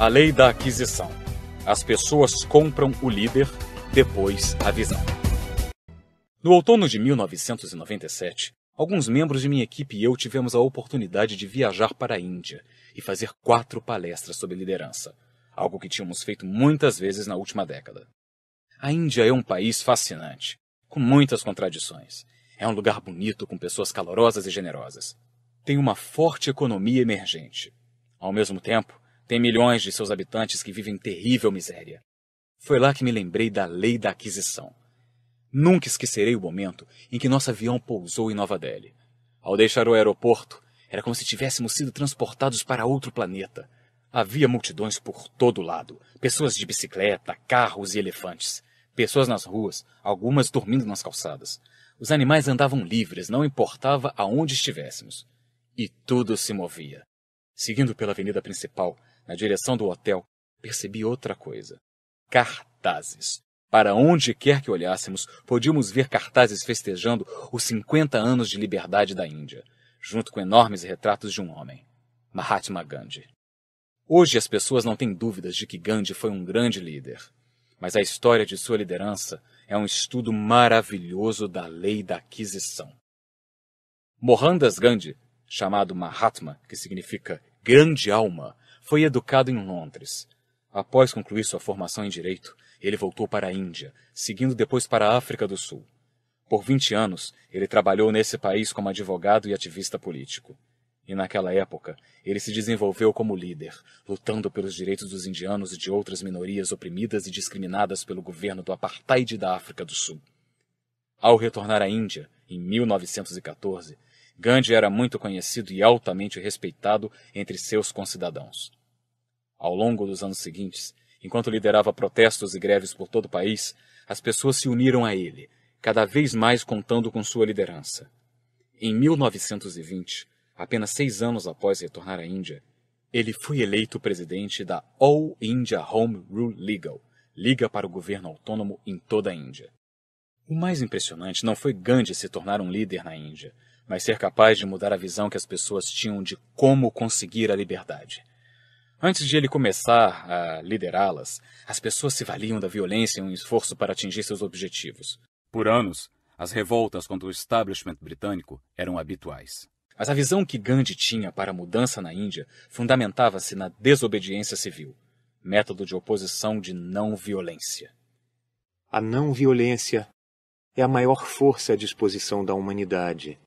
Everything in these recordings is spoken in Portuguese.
A lei da aquisição. As pessoas compram o líder, depois a visão. No outono de 1997, alguns membros de minha equipe e eu tivemos a oportunidade de viajar para a Índia e fazer quatro palestras sobre liderança, algo que tínhamos feito muitas vezes na última década. A Índia é um país fascinante, com muitas contradições. É um lugar bonito com pessoas calorosas e generosas. Tem uma forte economia emergente. Ao mesmo tempo, tem milhões de seus habitantes que vivem em terrível miséria. Foi lá que me lembrei da lei da aquisição. Nunca esquecerei o momento em que nosso avião pousou em Nova Delhi. Ao deixar o aeroporto, era como se tivéssemos sido transportados para outro planeta. Havia multidões por todo lado, pessoas de bicicleta, carros e elefantes, pessoas nas ruas, algumas dormindo nas calçadas. Os animais andavam livres, não importava aonde estivéssemos. E tudo se movia. Seguindo pela avenida principal, na direção do hotel, percebi outra coisa. Cartazes. Para onde quer que olhássemos, podíamos ver cartazes festejando os 50 anos de liberdade da Índia, junto com enormes retratos de um homem, Mahatma Gandhi. Hoje as pessoas não têm dúvidas de que Gandhi foi um grande líder, mas a história de sua liderança é um estudo maravilhoso da lei da aquisição. Mohandas Gandhi, chamado Mahatma, que significa grande alma, foi educado em Londres. Após concluir sua formação em direito, ele voltou para a Índia, seguindo depois para a África do Sul. Por 20 anos, ele trabalhou nesse país como advogado e ativista político. E naquela época, ele se desenvolveu como líder, lutando pelos direitos dos indianos e de outras minorias oprimidas e discriminadas pelo governo do apartheid da África do Sul. Ao retornar à Índia, em 1914, Gandhi era muito conhecido e altamente respeitado entre seus concidadãos. Ao longo dos anos seguintes, enquanto liderava protestos e greves por todo o país, as pessoas se uniram a ele, cada vez mais contando com sua liderança. Em 1920, apenas seis anos após retornar à Índia, ele foi eleito presidente da All India Home Rule Legal, Liga para o Governo Autônomo em toda a Índia. O mais impressionante não foi Gandhi se tornar um líder na Índia, mas ser capaz de mudar a visão que as pessoas tinham de como conseguir a liberdade. Antes de ele começar a liderá-las, as pessoas se valiam da violência em um esforço para atingir seus objetivos. Por anos, as revoltas contra o establishment britânico eram habituais. Mas a visão que Gandhi tinha para a mudança na Índia fundamentava-se na desobediência civil, método de oposição de não violência. A não violência é a maior força à disposição da humanidade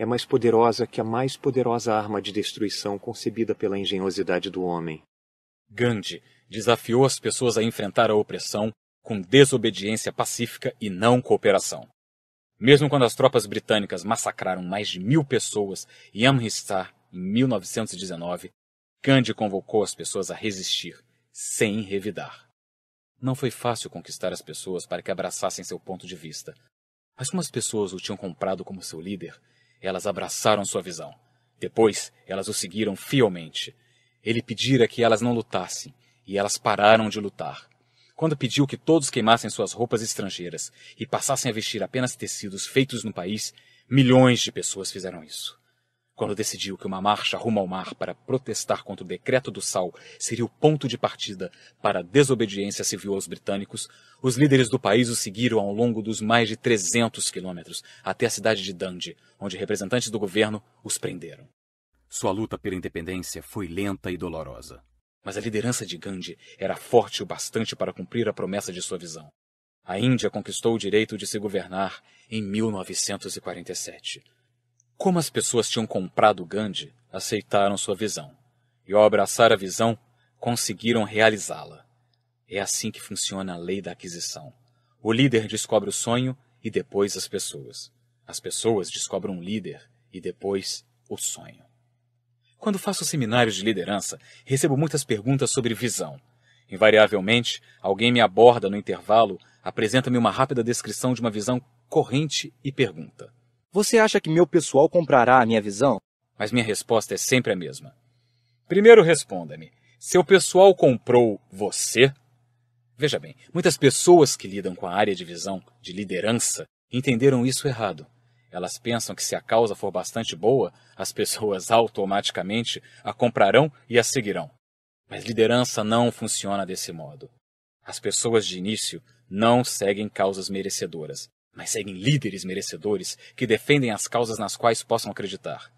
é mais poderosa que a mais poderosa arma de destruição concebida pela engenhosidade do homem. Gandhi desafiou as pessoas a enfrentar a opressão com desobediência pacífica e não cooperação. Mesmo quando as tropas britânicas massacraram mais de mil pessoas em Amritsar em 1919, Gandhi convocou as pessoas a resistir, sem revidar. Não foi fácil conquistar as pessoas para que abraçassem seu ponto de vista, mas como as pessoas o tinham comprado como seu líder, elas abraçaram sua visão. Depois, elas o seguiram fielmente. Ele pedira que elas não lutassem, e elas pararam de lutar. Quando pediu que todos queimassem suas roupas estrangeiras e passassem a vestir apenas tecidos feitos no país, milhões de pessoas fizeram isso quando decidiu que uma marcha rumo ao mar para protestar contra o decreto do sal seria o ponto de partida para a desobediência civil aos britânicos, os líderes do país o seguiram ao longo dos mais de 300 quilômetros até a cidade de Dundee, onde representantes do governo os prenderam. Sua luta pela independência foi lenta e dolorosa. Mas a liderança de Gandhi era forte o bastante para cumprir a promessa de sua visão. A Índia conquistou o direito de se governar em 1947 como as pessoas tinham comprado Gandhi, aceitaram sua visão. E ao abraçar a visão, conseguiram realizá-la. É assim que funciona a lei da aquisição. O líder descobre o sonho e depois as pessoas. As pessoas descobrem um líder e depois o sonho. Quando faço seminários de liderança, recebo muitas perguntas sobre visão. Invariavelmente, alguém me aborda no intervalo, apresenta-me uma rápida descrição de uma visão corrente e pergunta: você acha que meu pessoal comprará a minha visão? Mas minha resposta é sempre a mesma. Primeiro responda-me: seu pessoal comprou você? Veja bem, muitas pessoas que lidam com a área de visão, de liderança, entenderam isso errado. Elas pensam que se a causa for bastante boa, as pessoas automaticamente a comprarão e a seguirão. Mas liderança não funciona desse modo. As pessoas de início não seguem causas merecedoras, mas seguem líderes merecedores que defendem as causas nas quais possam acreditar.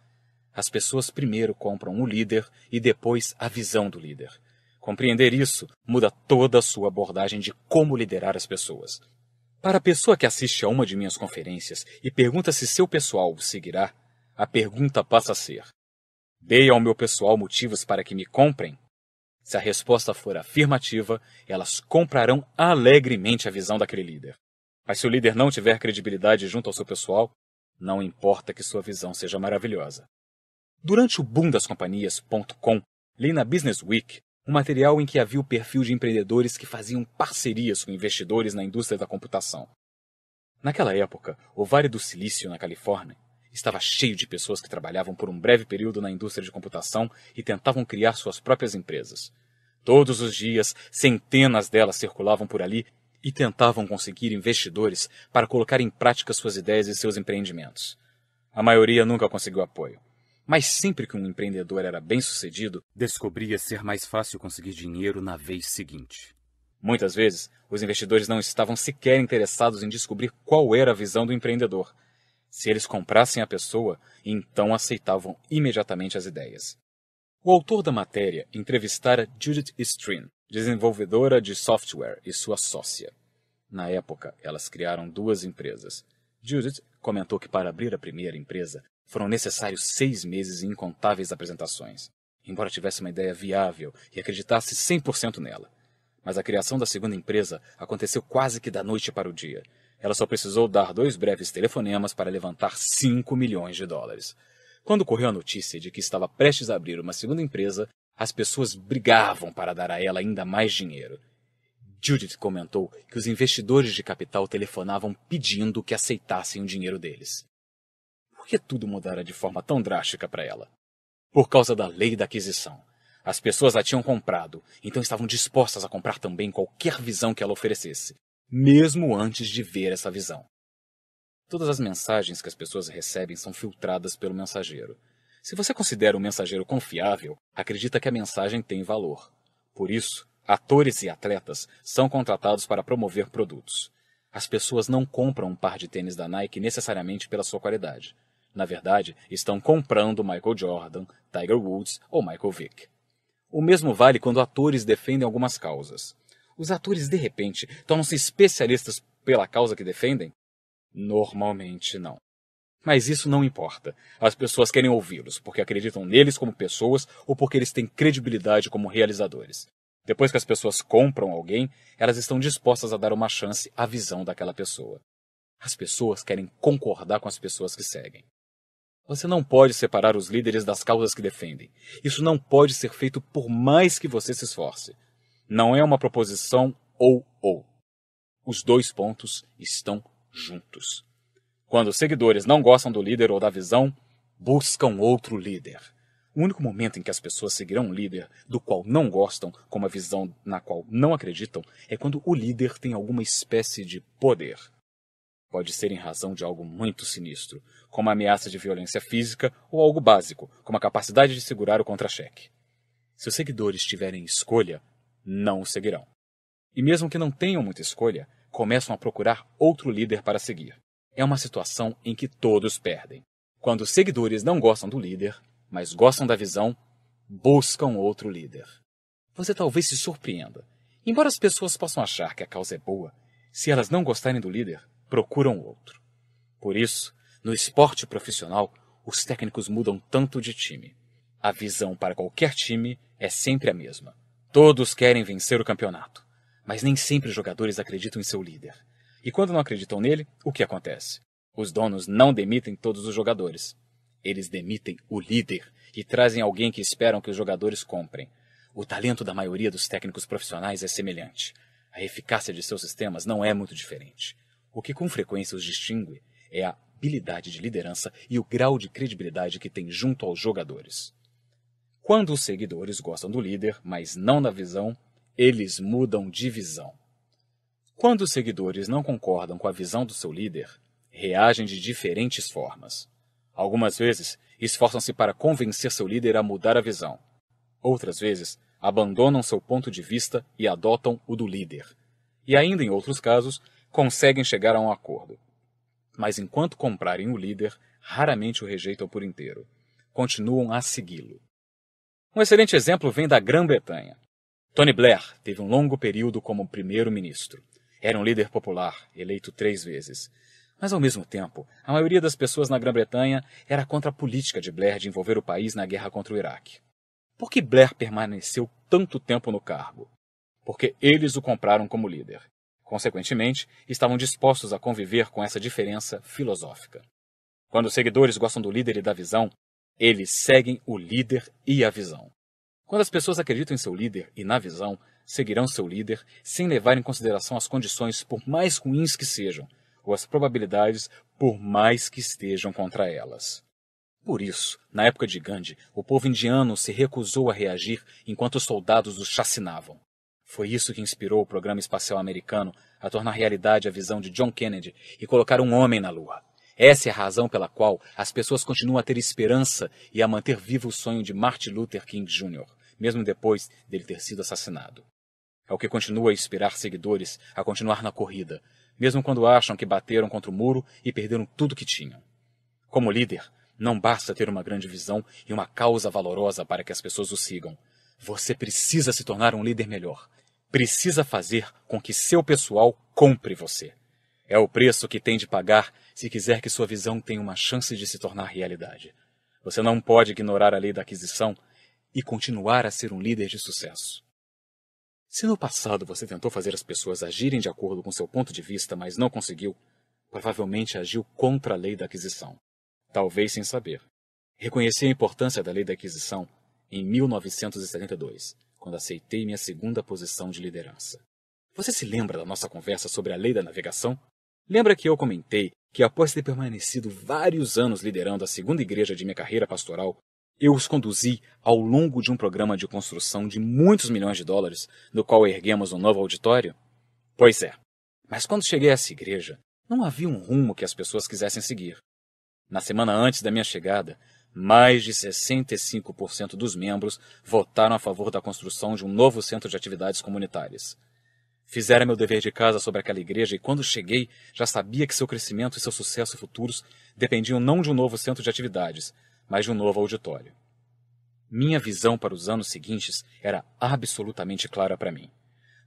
As pessoas primeiro compram o líder e depois a visão do líder. Compreender isso muda toda a sua abordagem de como liderar as pessoas. Para a pessoa que assiste a uma de minhas conferências e pergunta se seu pessoal o seguirá, a pergunta passa a ser: Dei ao meu pessoal motivos para que me comprem? Se a resposta for afirmativa, elas comprarão alegremente a visão daquele líder. Mas se o líder não tiver credibilidade junto ao seu pessoal, não importa que sua visão seja maravilhosa. Durante o boom das companhias.com, li na Business Week um material em que havia o perfil de empreendedores que faziam parcerias com investidores na indústria da computação. Naquela época, o Vale do Silício, na Califórnia, estava cheio de pessoas que trabalhavam por um breve período na indústria de computação e tentavam criar suas próprias empresas. Todos os dias, centenas delas circulavam por ali e tentavam conseguir investidores para colocar em prática suas ideias e seus empreendimentos. A maioria nunca conseguiu apoio. Mas sempre que um empreendedor era bem-sucedido, descobria ser mais fácil conseguir dinheiro na vez seguinte. Muitas vezes, os investidores não estavam sequer interessados em descobrir qual era a visão do empreendedor. Se eles comprassem a pessoa, então aceitavam imediatamente as ideias. O autor da matéria entrevistara Judith Strin, desenvolvedora de software, e sua sócia. Na época, elas criaram duas empresas. Judith comentou que para abrir a primeira empresa, foram necessários seis meses e incontáveis apresentações, embora tivesse uma ideia viável e acreditasse 100% nela. Mas a criação da segunda empresa aconteceu quase que da noite para o dia. Ela só precisou dar dois breves telefonemas para levantar 5 milhões de dólares. Quando correu a notícia de que estava prestes a abrir uma segunda empresa, as pessoas brigavam para dar a ela ainda mais dinheiro. Judith comentou que os investidores de capital telefonavam pedindo que aceitassem o dinheiro deles. Por que tudo mudara de forma tão drástica para ela? Por causa da lei da aquisição. As pessoas a tinham comprado, então estavam dispostas a comprar também qualquer visão que ela oferecesse, mesmo antes de ver essa visão. Todas as mensagens que as pessoas recebem são filtradas pelo mensageiro. Se você considera um mensageiro confiável, acredita que a mensagem tem valor. Por isso, atores e atletas são contratados para promover produtos. As pessoas não compram um par de tênis da Nike necessariamente pela sua qualidade. Na verdade, estão comprando Michael Jordan, Tiger Woods ou Michael Vick. O mesmo vale quando atores defendem algumas causas. Os atores, de repente, tornam-se especialistas pela causa que defendem? Normalmente não. Mas isso não importa. As pessoas querem ouvi-los porque acreditam neles como pessoas ou porque eles têm credibilidade como realizadores. Depois que as pessoas compram alguém, elas estão dispostas a dar uma chance à visão daquela pessoa. As pessoas querem concordar com as pessoas que seguem. Você não pode separar os líderes das causas que defendem. Isso não pode ser feito por mais que você se esforce. Não é uma proposição ou ou. Os dois pontos estão juntos. Quando os seguidores não gostam do líder ou da visão, buscam outro líder. O único momento em que as pessoas seguirão um líder do qual não gostam, com uma visão na qual não acreditam, é quando o líder tem alguma espécie de poder. Pode ser em razão de algo muito sinistro, como a ameaça de violência física ou algo básico, como a capacidade de segurar o contra-cheque. Se os seguidores tiverem escolha, não o seguirão. E mesmo que não tenham muita escolha, começam a procurar outro líder para seguir. É uma situação em que todos perdem. Quando os seguidores não gostam do líder, mas gostam da visão, buscam outro líder. Você talvez se surpreenda. Embora as pessoas possam achar que a causa é boa, se elas não gostarem do líder, procuram outro. Por isso, no esporte profissional, os técnicos mudam tanto de time. A visão para qualquer time é sempre a mesma. Todos querem vencer o campeonato, mas nem sempre os jogadores acreditam em seu líder. E quando não acreditam nele, o que acontece? Os donos não demitem todos os jogadores. Eles demitem o líder e trazem alguém que esperam que os jogadores comprem. O talento da maioria dos técnicos profissionais é semelhante. A eficácia de seus sistemas não é muito diferente. O que com frequência os distingue é a habilidade de liderança e o grau de credibilidade que tem junto aos jogadores. Quando os seguidores gostam do líder, mas não da visão, eles mudam de visão. Quando os seguidores não concordam com a visão do seu líder, reagem de diferentes formas. Algumas vezes, esforçam-se para convencer seu líder a mudar a visão. Outras vezes, abandonam seu ponto de vista e adotam o do líder. E ainda em outros casos, conseguem chegar a um acordo. Mas enquanto comprarem o líder, raramente o rejeitam por inteiro. Continuam a segui-lo. Um excelente exemplo vem da Grã-Bretanha. Tony Blair teve um longo período como primeiro-ministro. Era um líder popular, eleito três vezes. Mas, ao mesmo tempo, a maioria das pessoas na Grã-Bretanha era contra a política de Blair de envolver o país na guerra contra o Iraque. Por que Blair permaneceu tanto tempo no cargo? Porque eles o compraram como líder. Consequentemente, estavam dispostos a conviver com essa diferença filosófica. Quando os seguidores gostam do líder e da visão, eles seguem o líder e a visão. Quando as pessoas acreditam em seu líder e na visão, seguirão seu líder sem levar em consideração as condições, por mais ruins que sejam, ou as probabilidades, por mais que estejam contra elas. Por isso, na época de Gandhi, o povo indiano se recusou a reagir enquanto os soldados os chacinavam. Foi isso que inspirou o programa espacial americano a tornar realidade a visão de John Kennedy e colocar um homem na Lua. Essa é a razão pela qual as pessoas continuam a ter esperança e a manter vivo o sonho de Martin Luther King Jr., mesmo depois dele ter sido assassinado. É o que continua a inspirar seguidores a continuar na corrida, mesmo quando acham que bateram contra o muro e perderam tudo que tinham. Como líder, não basta ter uma grande visão e uma causa valorosa para que as pessoas o sigam. Você precisa se tornar um líder melhor precisa fazer com que seu pessoal compre você. É o preço que tem de pagar se quiser que sua visão tenha uma chance de se tornar realidade. Você não pode ignorar a lei da aquisição e continuar a ser um líder de sucesso. Se no passado você tentou fazer as pessoas agirem de acordo com seu ponto de vista, mas não conseguiu, provavelmente agiu contra a lei da aquisição. Talvez sem saber. Reconheci a importância da lei da aquisição em 1972 quando aceitei minha segunda posição de liderança. Você se lembra da nossa conversa sobre a lei da navegação? Lembra que eu comentei que após ter permanecido vários anos liderando a segunda igreja de minha carreira pastoral, eu os conduzi ao longo de um programa de construção de muitos milhões de dólares, no qual erguemos um novo auditório? Pois é. Mas quando cheguei a essa igreja, não havia um rumo que as pessoas quisessem seguir. Na semana antes da minha chegada, mais de 65% dos membros votaram a favor da construção de um novo centro de atividades comunitárias. Fizera meu dever de casa sobre aquela igreja e, quando cheguei, já sabia que seu crescimento e seu sucesso futuros dependiam não de um novo centro de atividades, mas de um novo auditório. Minha visão para os anos seguintes era absolutamente clara para mim.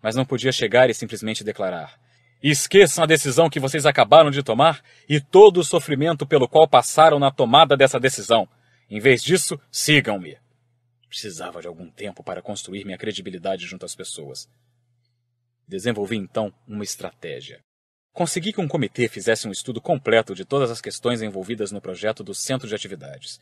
Mas não podia chegar e simplesmente declarar: Esqueçam a decisão que vocês acabaram de tomar e todo o sofrimento pelo qual passaram na tomada dessa decisão. Em vez disso, sigam-me. Precisava de algum tempo para construir minha credibilidade junto às pessoas. Desenvolvi então uma estratégia. Consegui que um comitê fizesse um estudo completo de todas as questões envolvidas no projeto do centro de atividades.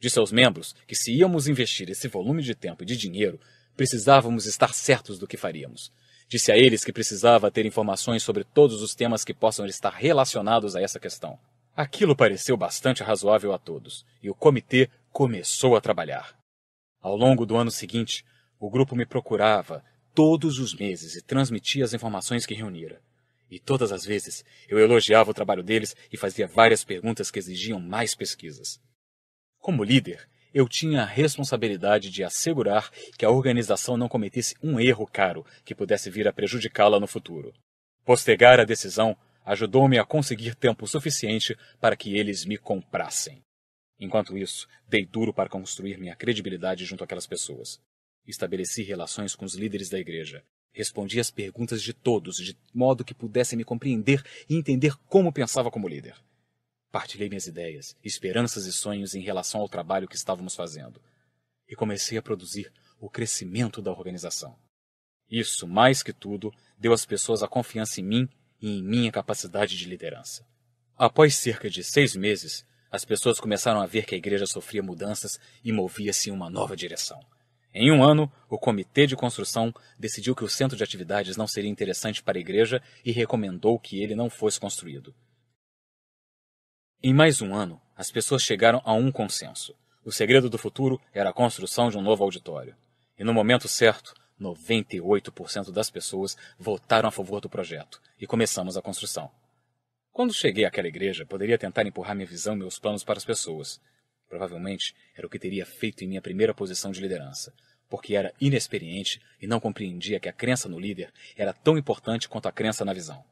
De seus membros que, se íamos investir esse volume de tempo e de dinheiro, precisávamos estar certos do que faríamos. Disse a eles que precisava ter informações sobre todos os temas que possam estar relacionados a essa questão. Aquilo pareceu bastante razoável a todos, e o comitê começou a trabalhar. Ao longo do ano seguinte, o grupo me procurava todos os meses e transmitia as informações que reunira. E todas as vezes eu elogiava o trabalho deles e fazia várias perguntas que exigiam mais pesquisas. Como líder, eu tinha a responsabilidade de assegurar que a organização não cometesse um erro caro que pudesse vir a prejudicá-la no futuro. Postergar a decisão ajudou-me a conseguir tempo suficiente para que eles me comprassem. Enquanto isso, dei duro para construir minha credibilidade junto àquelas pessoas. Estabeleci relações com os líderes da igreja. Respondi às perguntas de todos, de modo que pudessem me compreender e entender como pensava como líder. Partilhei minhas ideias, esperanças e sonhos em relação ao trabalho que estávamos fazendo. E comecei a produzir o crescimento da organização. Isso, mais que tudo, deu às pessoas a confiança em mim e em minha capacidade de liderança. Após cerca de seis meses, as pessoas começaram a ver que a igreja sofria mudanças e movia-se em uma nova direção. Em um ano, o comitê de construção decidiu que o centro de atividades não seria interessante para a igreja e recomendou que ele não fosse construído. Em mais um ano, as pessoas chegaram a um consenso. O segredo do futuro era a construção de um novo auditório. E no momento certo, 98% das pessoas votaram a favor do projeto e começamos a construção. Quando cheguei àquela igreja, poderia tentar empurrar minha visão e meus planos para as pessoas. Provavelmente era o que teria feito em minha primeira posição de liderança. porque era inexperiente e não compreendia que a crença no líder era tão importante quanto a crença na visão.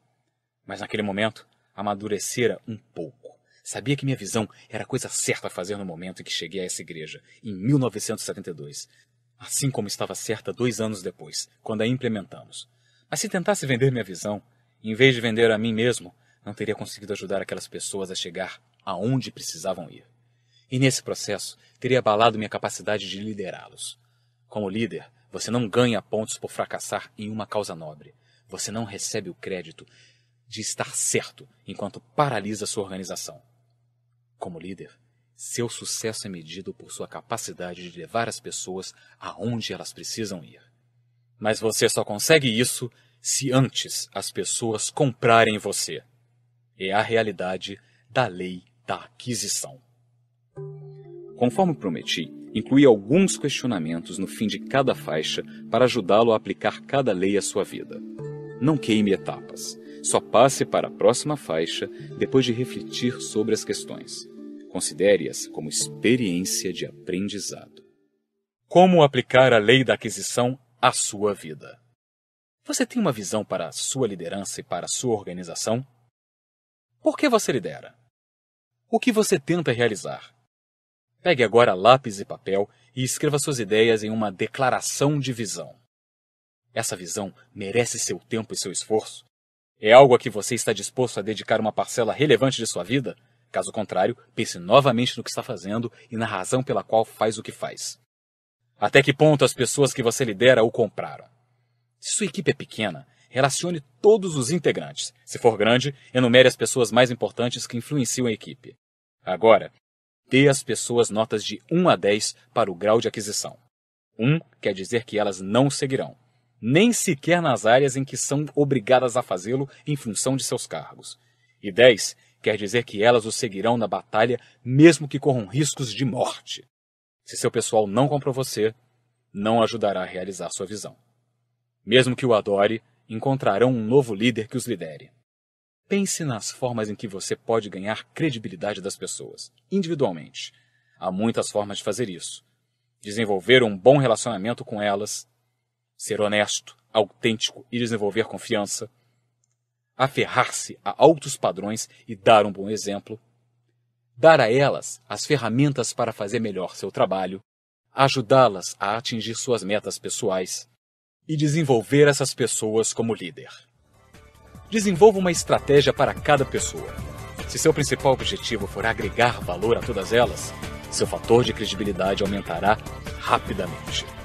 Mas naquele momento, amadurecera um pouco. Sabia que minha visão era a coisa certa a fazer no momento em que cheguei a essa igreja, em 1972. Assim como estava certa dois anos depois, quando a implementamos. Mas se tentasse vender minha visão, em vez de vender a mim mesmo, não teria conseguido ajudar aquelas pessoas a chegar aonde precisavam ir. E nesse processo, teria abalado minha capacidade de liderá-los. Como líder, você não ganha pontos por fracassar em uma causa nobre. Você não recebe o crédito de estar certo enquanto paralisa sua organização. Como líder, seu sucesso é medido por sua capacidade de levar as pessoas aonde elas precisam ir. Mas você só consegue isso se antes as pessoas comprarem você. É a realidade da lei da aquisição. Conforme prometi, incluí alguns questionamentos no fim de cada faixa para ajudá-lo a aplicar cada lei à sua vida. Não queime etapas. Só passe para a próxima faixa depois de refletir sobre as questões. Considere-as como experiência de aprendizado. Como aplicar a lei da aquisição à sua vida? Você tem uma visão para a sua liderança e para a sua organização? Por que você lidera? O que você tenta realizar? Pegue agora lápis e papel e escreva suas ideias em uma declaração de visão. Essa visão merece seu tempo e seu esforço? É algo a que você está disposto a dedicar uma parcela relevante de sua vida? Caso contrário, pense novamente no que está fazendo e na razão pela qual faz o que faz. Até que ponto as pessoas que você lidera o compraram? Se sua equipe é pequena, relacione todos os integrantes. Se for grande, enumere as pessoas mais importantes que influenciam a equipe. Agora, Dê às pessoas notas de 1 a 10 para o grau de aquisição. 1 quer dizer que elas não seguirão, nem sequer nas áreas em que são obrigadas a fazê-lo em função de seus cargos. E 10 quer dizer que elas o seguirão na batalha, mesmo que corram riscos de morte. Se seu pessoal não comprou você, não ajudará a realizar sua visão. Mesmo que o adore, encontrarão um novo líder que os lidere. Pense nas formas em que você pode ganhar credibilidade das pessoas, individualmente. Há muitas formas de fazer isso. Desenvolver um bom relacionamento com elas, ser honesto, autêntico e desenvolver confiança, aferrar-se a altos padrões e dar um bom exemplo, dar a elas as ferramentas para fazer melhor seu trabalho, ajudá-las a atingir suas metas pessoais e desenvolver essas pessoas como líder. Desenvolva uma estratégia para cada pessoa. Se seu principal objetivo for agregar valor a todas elas, seu fator de credibilidade aumentará rapidamente.